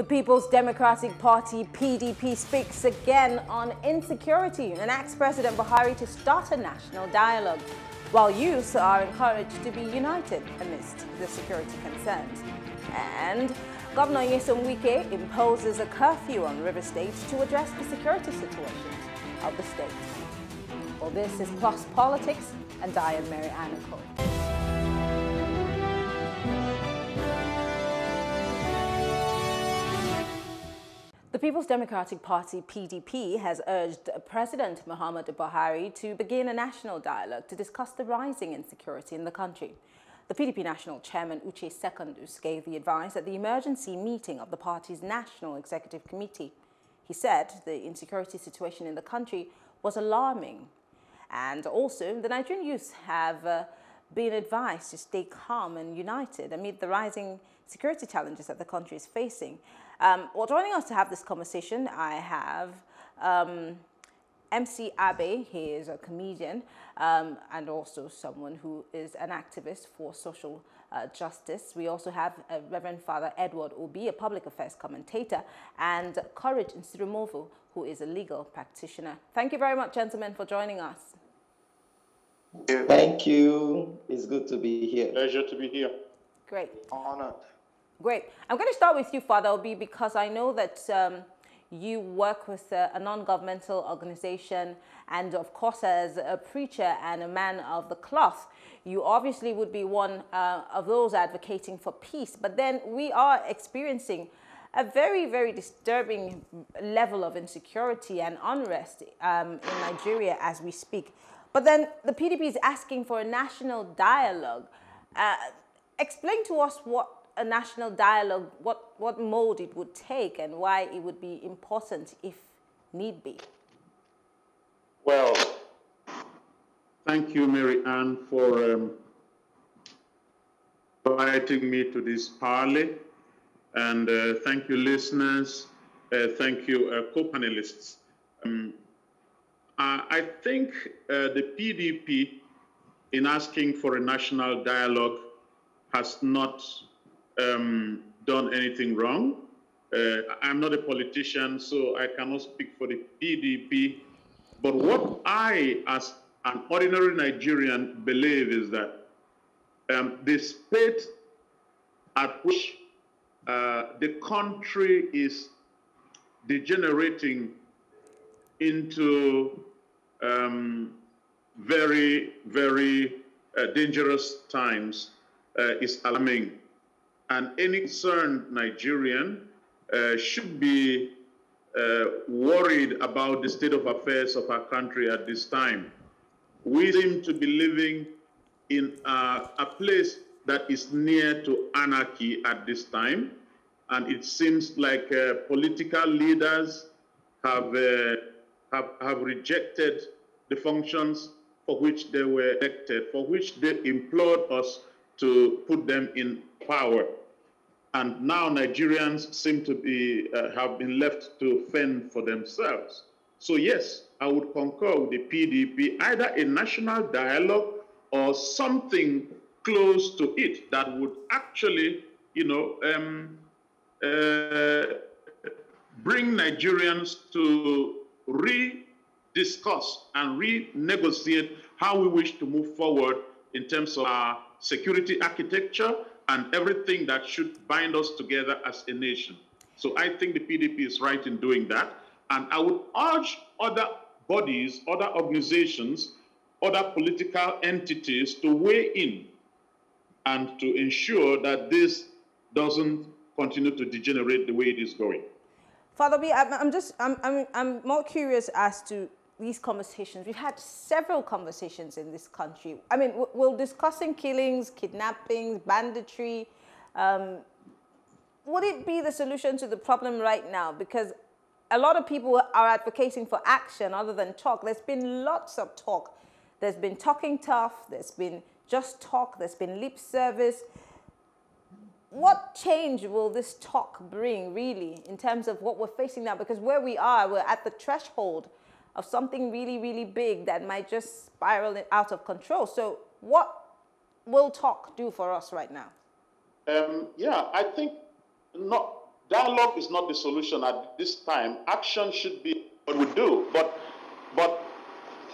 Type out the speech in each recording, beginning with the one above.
The People's Democratic Party, PDP, speaks again on insecurity and asks President Buhari to start a national dialogue, while youths are encouraged to be united amidst the security concerns. And Governor Nyesom Wike imposes a curfew on River State to address the security situation of the state. Well, this is Plus Politics, and I am Mary Anna. People's Democratic Party, PDP, has urged President Muhammadu Buhari to begin a national dialogue to discuss the rising insecurity in the country. The PDP National Chairman Uche Secondus gave the advice at the emergency meeting of the party's National Executive Committee. He said the insecurity situation in the country was alarming. And also, the Nigerian youth have uh, been advised to stay calm and united amid the rising security challenges that the country is facing. Um, well, joining us to have this conversation, I have um, MC Abbey. He is a comedian um, and also someone who is an activist for social uh, justice. We also have uh, Reverend Father Edward Obi, a public affairs commentator, and Courage Nsirimovu, who is a legal practitioner. Thank you very much, gentlemen, for joining us. Thank you. It's good to be here. Pleasure to be here. Great. Honored. Great. I'm going to start with you, Father Obi, because I know that um, you work with a, a non-governmental organization and, of course, as a preacher and a man of the cloth, you obviously would be one uh, of those advocating for peace. But then we are experiencing a very, very disturbing level of insecurity and unrest um, in Nigeria as we speak. But then the PDP is asking for a national dialogue. Uh, explain to us what a national dialogue, what, what mode it would take and why it would be important if need be. Well, thank you, Mary Ann, for um, inviting me to this parley. And uh, thank you, listeners. Uh, thank you, uh, co-panelists. Um, I think uh, the PDP, in asking for a national dialogue, has not um, done anything wrong. Uh, I'm not a politician, so I cannot speak for the PDP. But what I, as an ordinary Nigerian, believe is that um, the state at which uh, the country is degenerating into um, very, very uh, dangerous times uh, is alarming. And any concerned Nigerian uh, should be uh, worried about the state of affairs of our country at this time. We seem to be living in a, a place that is near to anarchy at this time. And it seems like uh, political leaders have uh, have, have rejected the functions for which they were elected, for which they implored us to put them in power. And now Nigerians seem to be, uh, have been left to fend for themselves. So yes, I would concur with the PDP, either a national dialogue or something close to it that would actually, you know, um, uh, bring Nigerians to re-discuss and renegotiate how we wish to move forward in terms of our security architecture and everything that should bind us together as a nation. So I think the PDP is right in doing that. And I would urge other bodies, other organizations, other political entities to weigh in and to ensure that this doesn't continue to degenerate the way it is going. Father Obi, I'm, I'm just, I'm, I'm, I'm more curious as to these conversations. We've had several conversations in this country. I mean, we're discussing killings, kidnappings, banditry. Um, would it be the solution to the problem right now? Because a lot of people are advocating for action other than talk. There's been lots of talk. There's been talking tough. There's been just talk. There's been lip service what change will this talk bring really in terms of what we're facing now? Because where we are, we're at the threshold of something really, really big that might just spiral out of control. So what will talk do for us right now? Um, yeah, I think not dialogue is not the solution at this time. Action should be what we do. But, but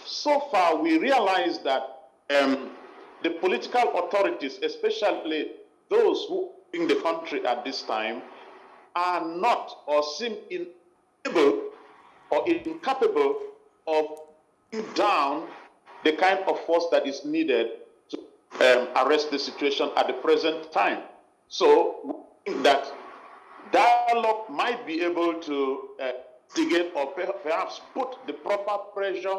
so far, we realize that um, the political authorities, especially those who in the country at this time, are not or seem unable or incapable of down the kind of force that is needed to um, arrest the situation at the present time. So that dialogue might be able to uh, get or perhaps put the proper pressure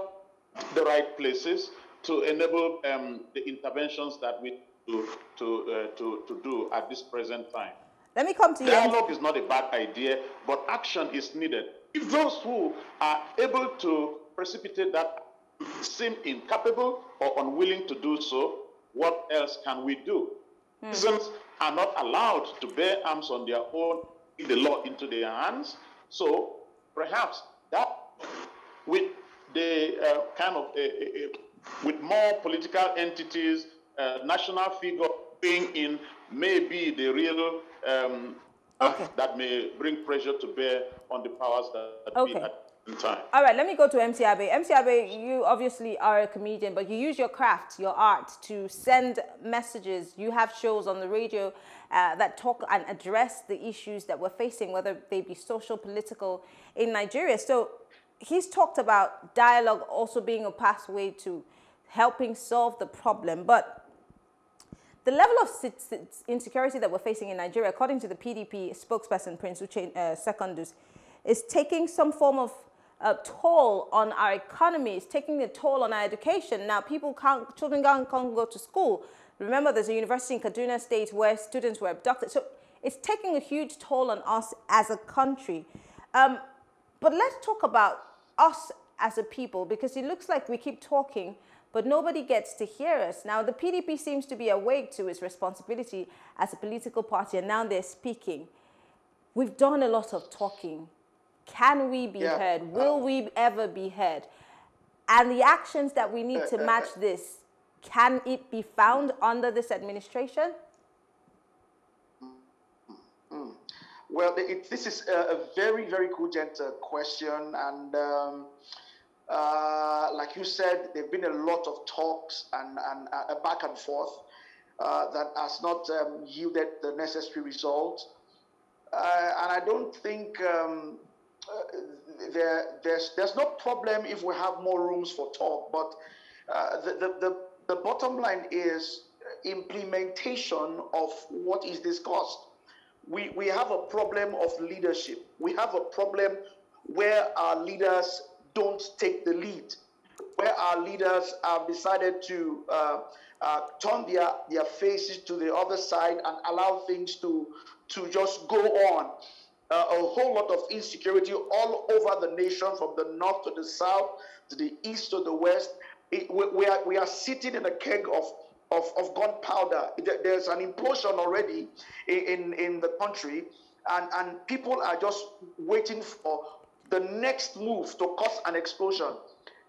the right places to enable um, the interventions that we do to, uh, to, to do at this present time. Let me come to you. Dialogue is not a bad idea, but action is needed. If those who are able to precipitate that seem incapable or unwilling to do so, what else can we do? Hmm. Citizens are not allowed to bear arms on their own, the law into their hands. So perhaps that, with the uh, kind of uh, uh, with more political entities, uh, national figure being in, may be the real um, okay. that may bring pressure to bear on the powers that, okay. be at time. All right, let me go to MC Abbey. MC Abbey, you obviously are a comedian, but you use your craft, your art, to send messages. You have shows on the radio uh, that talk and address the issues that we're facing, whether they be social, political, in Nigeria. So he's talked about dialogue also being a pathway to helping solve the problem. But the level of insecurity that we're facing in Nigeria, according to the PDP spokesperson, Prince Uche uh, Secondus, is taking some form of uh, toll on our economy. It's taking a toll on our education. Now, people can't, children can't, can't go to school. Remember, there's a university in Kaduna State where students were abducted. So it's taking a huge toll on us as a country. Um, but let's talk about us as a people because it looks like we keep talking, but nobody gets to hear us. Now, the PDP seems to be awake to its responsibility as a political party, and now they're speaking. We've done a lot of talking. Can we be yeah. heard? Will uh, we ever be heard? And the actions that we need to match this, can it be found under this administration? Well, it, this is a, very, very cogent uh, question. And um, uh, like you said, there have been a lot of talks and, and uh, back and forth uh, that has not um, yielded the necessary result. Uh, and I don't think um, uh, there, there's, there's no problem if we have more rooms for talk, but the, the, the, the bottom line is implementation of what is discussed. We, we have a problem of leadership. We have a problem where our leaders don't take the lead, where our leaders have decided to uh, uh, turn their, their faces to the other side and allow things to, to just go on uh, a whole lot of insecurity all over the nation, from the north to the south, to the east to the west. It, we, we, are, we are sitting in a keg of, of, of gunpowder. There's an implosion already in, in the country, and, and people are just waiting for the next move to cause an explosion.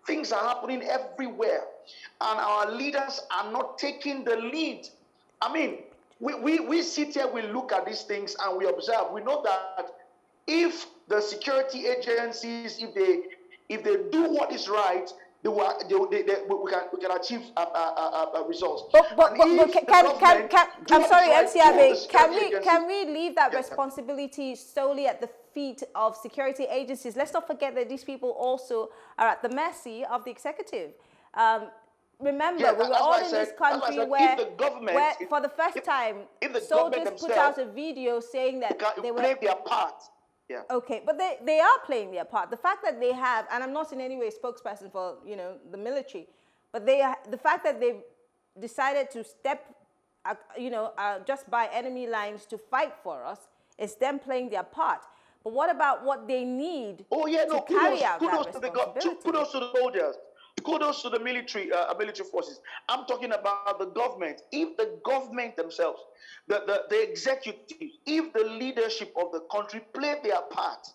Things are happening everywhere, and our leaders are not taking the lead. I mean, we, we, we sit here, we look at these things and we observe. We know that if the security agencies, if they if they do what is right, they will, they, they, we, can, we can achieve uh, uh, uh, results. But, but, but, but can, can, can, I'm sorry, MC Abbey, can we, can we leave that responsibility solely at the feet of security agencies? Let's not forget that these people also are at the mercy of the executive. Um, remember, yeah, we were all in said, this country said, where, where if, for the first if, time, if soldiers put out a video saying that they were... their part. Yeah. Okay, but they, they are playing their part. The fact that they have, and I'm not in any way spokesperson for, you know, the military, but they are, the fact that they've decided to step, uh, you know, uh, just by enemy lines to fight for us is them playing their part. But what about what they need oh, yeah, no, to kudos, carry out kudos that to the Kudos to the soldiers. Kudos to the military, uh, military forces. I'm talking about the government. If the government themselves, the, the, the executive, if the leadership of the country play their part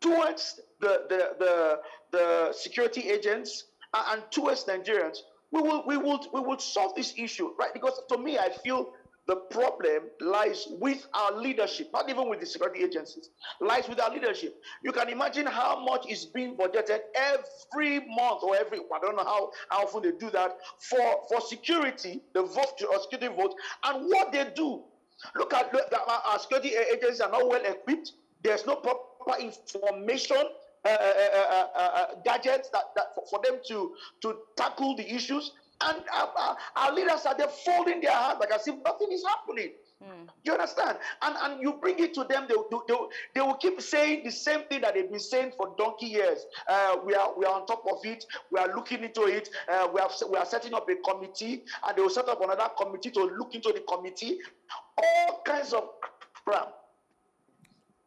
towards the, the, the, the security agents and towards Nigerians, we will, we, will, we will solve this issue, right? Because to me, I feel the problem lies with our leadership, not even with the security agencies, lies with our leadership. You can imagine how much is being budgeted every month or every, I don't know how, how often they do that, for, for security, the vote or security vote, and what they do. Look at look, our security agencies are not well equipped. There's no proper information uh, uh, uh, gadgets that, that for, for, them to, to tackle the issues. And our, our leaders are there folding their hands like as if nothing is happening. Mm. You understand? And and you bring it to them, they, they, they, will keep saying the same thing that they've been saying for donkey years. Uh, we are we are on top of it. We are looking into it. Uh, we have we are setting up a committee, and they will set up another committee to look into the committee. All kinds of crap.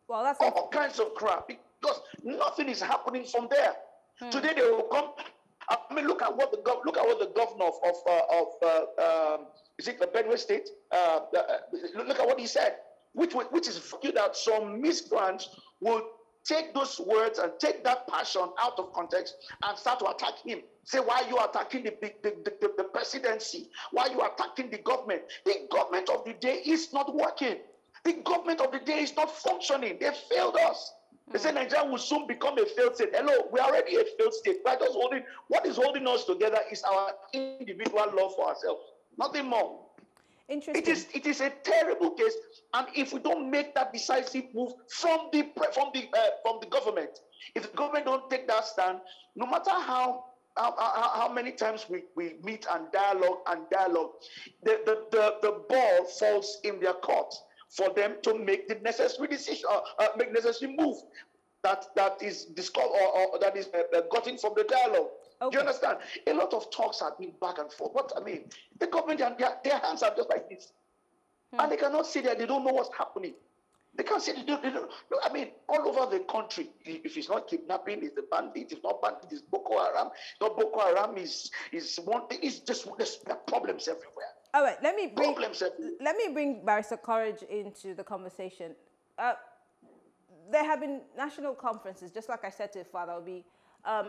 Well, that's all kinds of crap because nothing is happening from there. Hmm. Today they will come. I mean, look at what the gov- look at what the governor of of, uh, of uh, um, is it the Benue State? Uh, uh, look at what he said, which which is that some miscreants will take those words and take that passion out of context and start to attack him. Say, why you attacking the, the, the, the, presidency? Why you attacking the government? The government of the day is not working. The government of the day is not functioning. They failed us. They say Nigeria will soon become a failed state. Hello, we are already a failed state. Right? Just holding, what is holding us together is our individual love for ourselves. Nothing more. Interesting. It is it is a terrible case, and if we don't make that decisive move from the from the uh, from the government, if the government don't take that stand, no matter how how, how, how, many times we, we meet and dialogue and dialogue, the, the, the, the ball falls in their court for them to make the necessary decision, uh, uh, make necessary move that that is discovered or, or, that is uh, uh, gotten from the dialogue. Okay. Do you understand? A lot of talks have been back and forth. What I mean, the government their, their hands are just like this, hmm. and they cannot see that they don't know what's happening. They can't see. They don't, they don't, I mean, all over the country, if it's not kidnapping, it's the bandit. If not bandit, it's Boko Haram. Not Boko Haram is is one thing. It's just there's problems everywhere. All right, let me bring let me bring Barrister Courage into the conversation. Uh, there have been national conferences, just like I said to Father Obi. Um,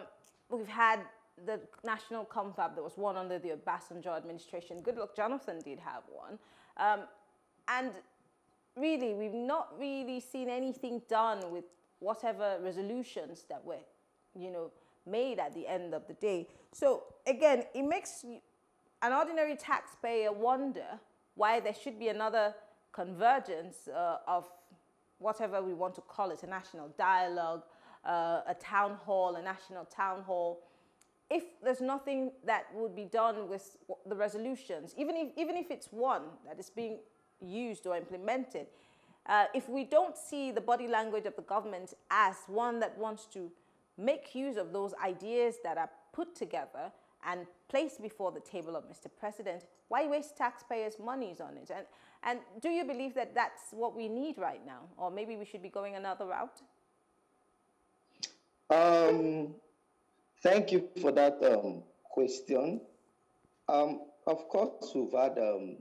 we've had the national confab. There was one under the Obasanjo administration. Goodluck Jonathan did have one, um, and really, we've not really seen anything done with whatever resolutions that were, you know, made at the end of the day. So again, it makes an ordinary taxpayer wonder why there should be another convergence uh, of whatever we want to call it, a national dialogue, uh, a town hall, a national town hall, if there's nothing that would be done with the resolutions, even if, even if it's one that is being used or implemented, uh, if we don't see the body language of the government as one that wants to make use of those ideas that are put together and placed before the table of Mr. President, why waste taxpayers' monies on it? And, and do you believe that that's what we need right now? Or maybe we should be going another route? Um, thank you for that um, question. Um, of course, we've had um,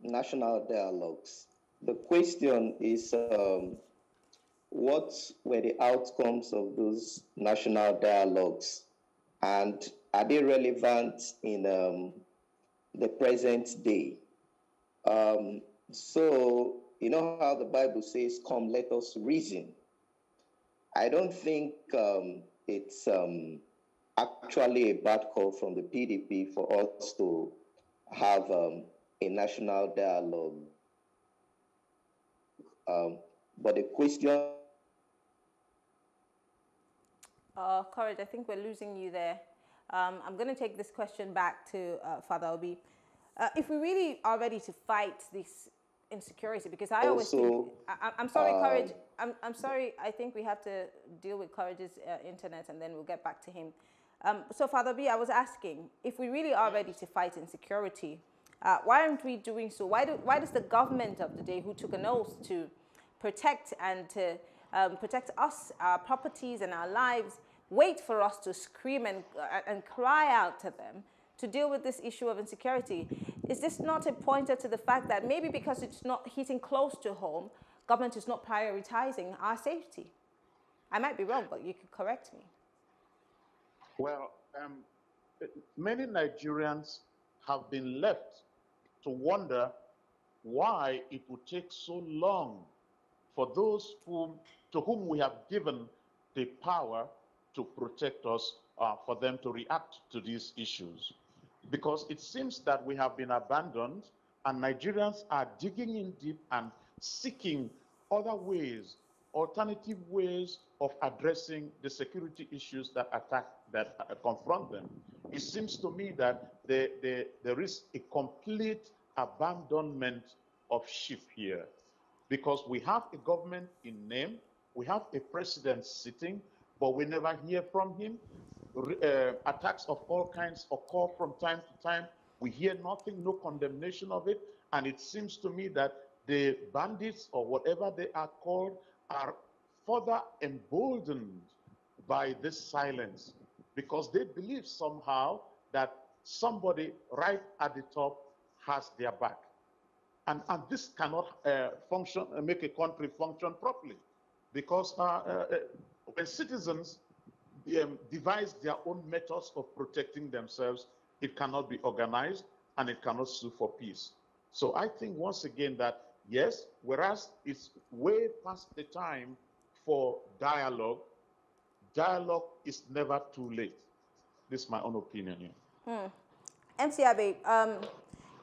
national dialogues. The question is um, what were the outcomes of those national dialogues? And are they relevant in um, the present day? Um, so, you know how the Bible says, Come, let us reason. I don't think um, it's um, actually a bad call from the PDP for us to have um, a national dialogue. Um, but the question. Uh, Courage, I think we're losing you there. Um, I'm going to take this question back to uh, Father Obi. Uh, if we really are ready to fight this insecurity, because I always think, I, am sorry, um, Courage, I'm, I'm sorry, I think we have to deal with Courage's uh, internet and then we'll get back to him. Um, so Father Obi, I was asking, if we really are ready to fight insecurity, uh, why aren't we doing so? Why, do, why does the government of the day who took an oath to protect and to um, protect us, our properties and our lives, wait for us to scream and, uh, and cry out to them to deal with this issue of insecurity. Is this not a pointer to the fact that maybe because it's not hitting close to home, government is not prioritizing our safety? I might be wrong, but you could correct me. Well, um, many Nigerians have been left to wonder why it would take so long for those whom, to whom we have given the power to protect us, uh, for them to react to these issues. Because it seems that we have been abandoned and Nigerians are digging in deep and seeking other ways, alternative ways of addressing the security issues that attack, that uh, confront them. It seems to me that the, the, there is a complete abandonment of ship here because we have a government in name, we have a president sitting, but we never hear from him. Uh, attacks of all kinds occur from time to time. We hear nothing, no condemnation of it. And it seems to me that the bandits or whatever they are called are further emboldened by this silence because they believe somehow that somebody right at the top has their back. And, and this cannot uh, function, uh, make a country function properly because uh, uh, uh when citizens um, devise their own methods of protecting themselves, it cannot be organized and it cannot sue for peace. So I think once again that yes, whereas it's way past the time for dialogue, dialogue is never too late. This is my own opinion. Yeah. Hmm. Um,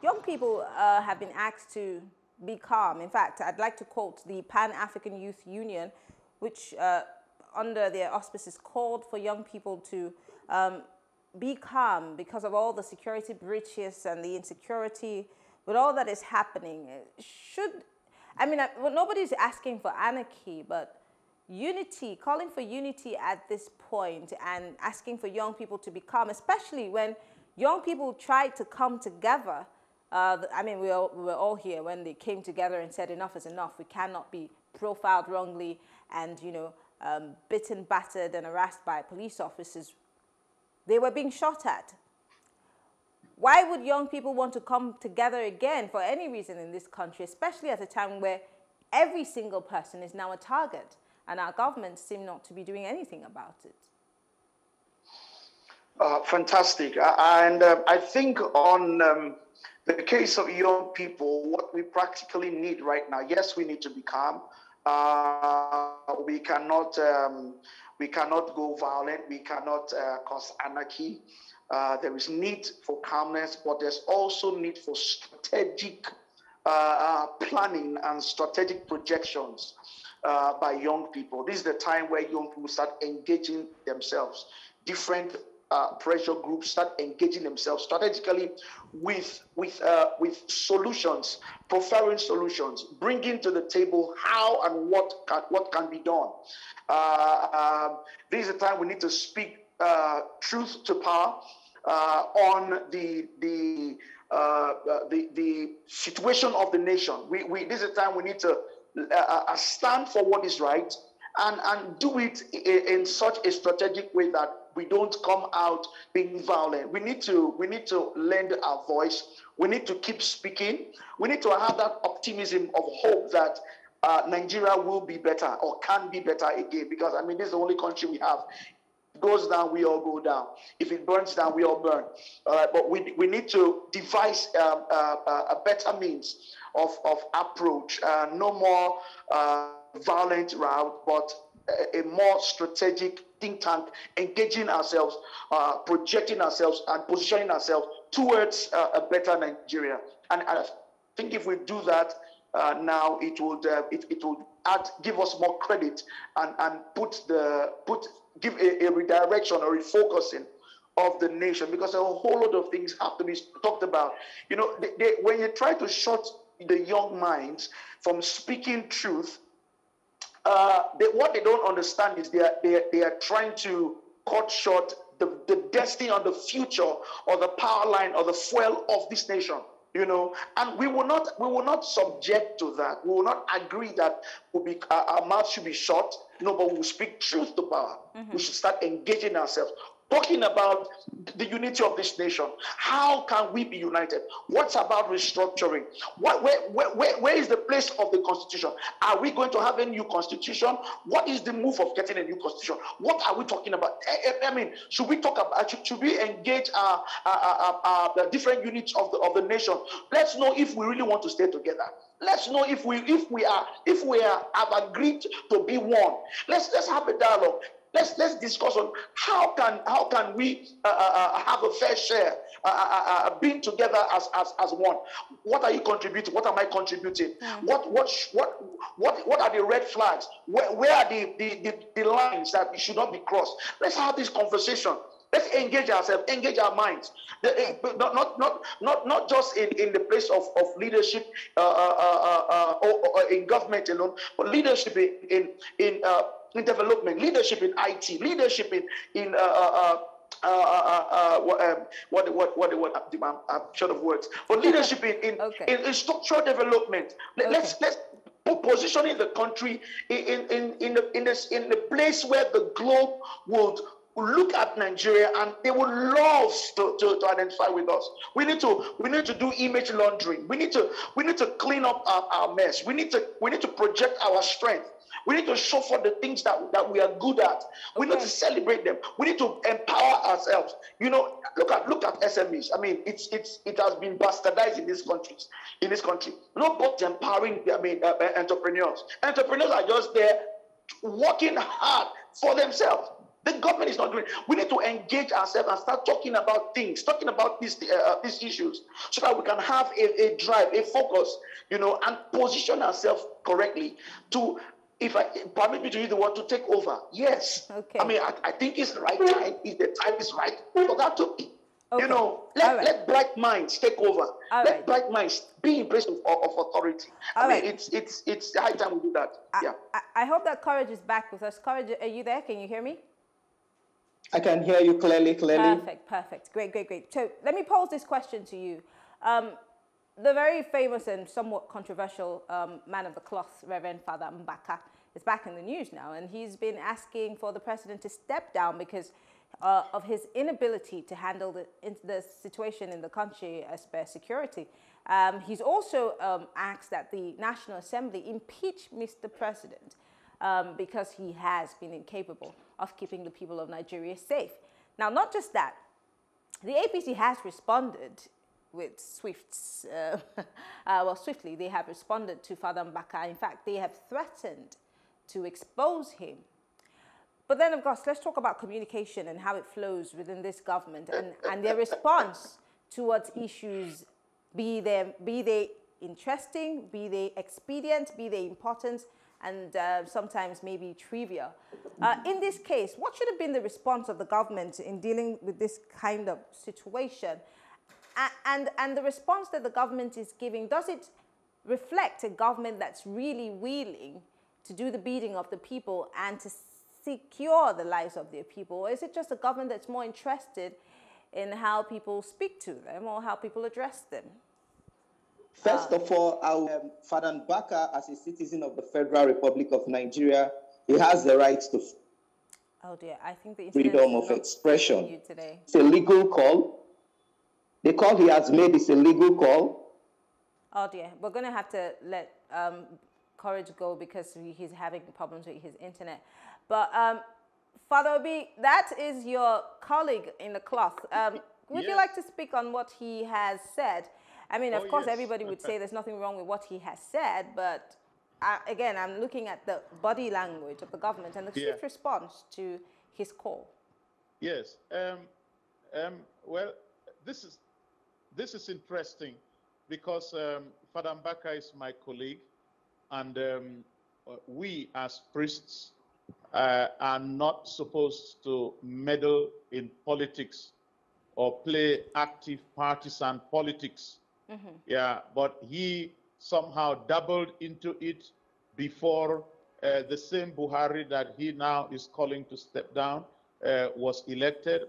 young people uh, have been asked to be calm. In fact, I'd like to quote the Pan African Youth Union, which uh, under their auspices called for young people to um, be calm because of all the security breaches and the insecurity with all that is happening. Should, I mean, well, nobody's asking for anarchy, but unity, calling for unity at this point and asking for young people to be calm, especially when young people tried to come together. Uh, I mean, we, all, we were all here when they came together and said enough is enough. We cannot be profiled wrongly and, you know, um, bitten, battered, and harassed by police officers. They were being shot at. Why would young people want to come together again for any reason in this country, especially at a time where every single person is now a target and our governments seem not to be doing anything about it? Uh, fantastic. And uh, I think on um, the case of young people, what we practically need right now, yes, we need to be calm. Uh, we cannot um, we cannot go violent. We cannot uh, cause anarchy. Uh, there is need for calmness, but there's also need for strategic uh, uh, planning and strategic projections uh, by young people. This is the time where young people start engaging themselves. Different uh, pressure groups start engaging themselves strategically with with uh, with solutions, preferring solutions, bringing to the table how and what can, what can be done. Uh, um, this is the time we need to speak uh, truth to power uh, on the the, uh, the the situation of the nation. We, we this is the time we need to stand for what is right and and do it in, in such a strategic way that we don't come out being violent. We need to we need to lend our voice. We need to keep speaking. We need to have that optimism of hope that uh, Nigeria will be better or can be better again. Because I mean, this is the only country we have. It goes down, we all go down. If it burns down, we all burn. But we, we need to devise um, uh, uh, a better means of, of approach. Uh, no more violent route, but a, a more strategic think tank, engaging ourselves, uh, projecting ourselves, and positioning ourselves towards uh, a better Nigeria. And I think if we do that uh, now, it would uh, it, it would add give us more credit and and put the put give a, a redirection or refocusing of the nation because a whole lot of things have to be talked about. You know, they, they, when you try to shut the young minds from speaking truth uh, they, what they don't understand is they are, they, are, they are trying to cut short the, the destiny or the future or the power line or the fuel of this nation you know? And we will not we will not subject to that. We will not agree that we'll be, our, our mouth should be shut. No but we'll speak truth to power. Mm-hmm. we should start engaging ourselves talking about the unity of this nation. How can we be united? What's about restructuring? What, where, where, where is the place of the constitution? Are we going to have a new constitution? What is the move of getting a new constitution? What are we talking about? I, I mean, should we talk about, should, should we engage our, our, our, our, the different units of the, of the nation? Let's know if we really want to stay together. let's know if we if we are if we are have agreed to be one. Let's let's have a dialogue. Let's let's discuss on how can how can we uh, uh, uh have a fair share, uh, uh, uh, being together as, as as one. What are you contributing? What am I contributing? Mm. What what what what what are the red flags? Where, where are the, the, the, the lines that should not be crossed? Let's have this conversation. Let's engage ourselves, engage our minds. The, eh, not, not, not, not, not just in, in the place of, of leadership uh, uh, uh, uh or, or, in government alone, but leadership in, in, in, uh, in development, leadership in IT, leadership in, in uh, uh, uh, uh, what, um, what, what, what, what, I'm, I'm short of words, but leadership in, in, okay. in, in, structural development. Let, okay. let's positioning the country in, in, in, the, in, this, in the place where the globe would look at Nigeria and they would love to, to, to, identify with us. We need to we need to do image laundering. We need to we need to clean up our, our mess. We need to we need to project our strength. We need to show for the things that, that we are good at. We okay. need to celebrate them. We need to empower ourselves. You know, look at look at SMEs. I mean, it's it's it has been bastardized in these countries. In this country, nobody's empowering. I mean, uh, uh, entrepreneurs. Entrepreneurs are just there working hard for themselves. The government is not doing. It. We need to engage ourselves and start talking about things, talking about these uh, uh, these issues, so that we can have a, a drive, a focus, you know, and position ourselves correctly to if I permit me to use the word to take over, yes. Okay. I mean, I, I think it's the right time. If the time is right for that to be. Okay. You know, let, right. let bright minds take over. All let right. bright minds be in place of, of authority. All I mean, right. it's it's it's high time we do that. I, yeah. I, I hope that courage is back with us. Courage, are you there? Can you hear me? I can hear you clearly, clearly. Perfect, perfect. Great, great, great. So let me pose this question to you. Um, the very famous and somewhat controversial um, man of the cloth, Reverend Father Mbaka, is back in the news now, and he's been asking for the president to step down because uh, of his inability to handle the, the situation in the country as per security. Um, he's also um, asked that the National Assembly impeach Mr. President um, because he has been incapable of keeping the people of Nigeria safe. Now, not just that, the APC has responded with swift, uh, uh, well, swiftly, they have responded to Father Mbaka. In fact, they have threatened to expose him. But then, of course, let's talk about communication and how it flows within this government and, and their response towards issues, be they, be they interesting, be they expedient, be they important, and uh, sometimes maybe trivia. Uh, in this case, what should have been the response of the government in dealing with this kind of situation? and, and the response that the government is giving, does it reflect a government that's really willing to do the beating of the people and to secure the lives of their people? Or is it just a government that's more interested in how people speak to them or how people address them? First of all, our um, Father Mbaka, as a citizen of the Federal Republic of Nigeria, he has the right to oh dear, I think the freedom of expression. It's a legal call. The call he has made is a legal call. Oh dear, we're going to have to let um, Courage go because he's having problems with his internet. But um, Father Obi, that is your colleague in the cloth. Um, would yes. you like to speak on what he has said? I mean, of oh, course, yes. everybody would say there's nothing wrong with what he has said, but I, again, I'm looking at the body language of the government and the swift yeah. response to his call. Yes. Um, um, well, this is this is interesting because um, Father Mbaka is my colleague, and um, we as priests uh, are not supposed to meddle in politics or play active partisan politics. Mm-hmm. Yeah, but he somehow dabbled into it before uh, the same Buhari that he now is calling to step down uh, was elected.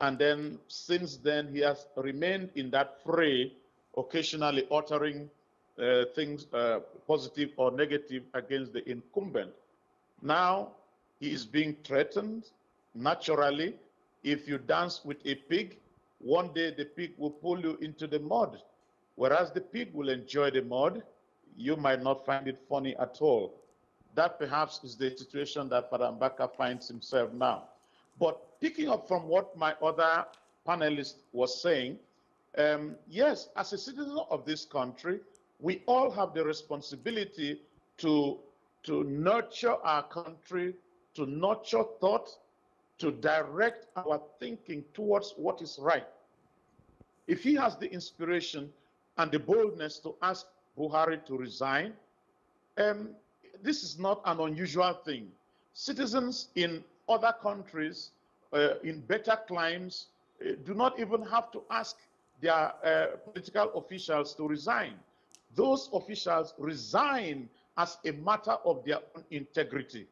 And then since then, he has remained in that fray, occasionally uttering uh, things uh, positive or negative against the incumbent. Now he is being threatened naturally. If you dance with a pig, one day the pig will pull you into the mud. Whereas the pig will enjoy the mud, you might not find it funny at all. That perhaps is the situation that Father Mbaka finds himself now. But picking up from what my other panelist was saying, um, yes, as a citizen of this country, we all have the responsibility to, to nurture our country, to nurture thought, to direct our thinking towards what is right. If he has the inspiration and the boldness to ask Buhari to resign, um, this is not an unusual thing. Citizens in other countries, uh, in better climes, uh, do not even have to ask their uh, political officials to resign. Those officials resign as a matter of their own integrity.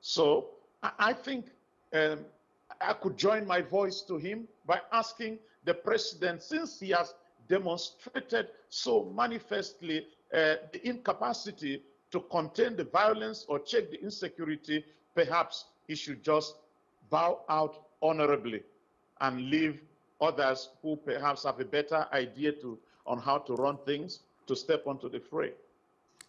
So I, I think um, I could join my voice to him by asking the president, since he has demonstrated so manifestly uh, the incapacity to contain the violence or check the insecurity, perhaps he should just bow out honorably and leave others who perhaps have a better idea to, on how to run things to step onto the fray.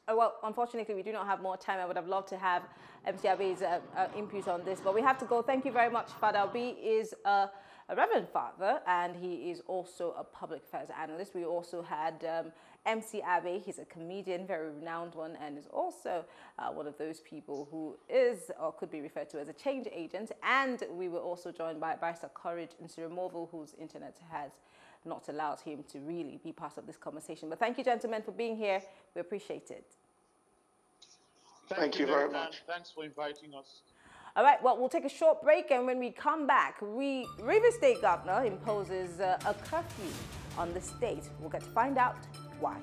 Oh, well, unfortunately, we do not have more time. I would have loved to have MC Abbey's uh, uh, input on this, but we have to go. Thank you very much. Father Obi is a, a Reverend Father, and he is also a public affairs analyst. We also had um, MC Abbey. He's a comedian, very renowned one, and is also uh, one of those people who is or could be referred to as a change agent. And we were also joined by Barrister Courage and Nsirimovu, whose internet has not allowed him to really be part of this conversation. But thank you, gentlemen, for being here. We appreciate it. Thank, thank you, very much. Thanks for inviting us. All right, well, we'll take a short break, and when we come back, we, River State Governor imposes uh, a curfew on the state. We'll get to find out why.